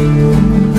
Honey,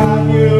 can you?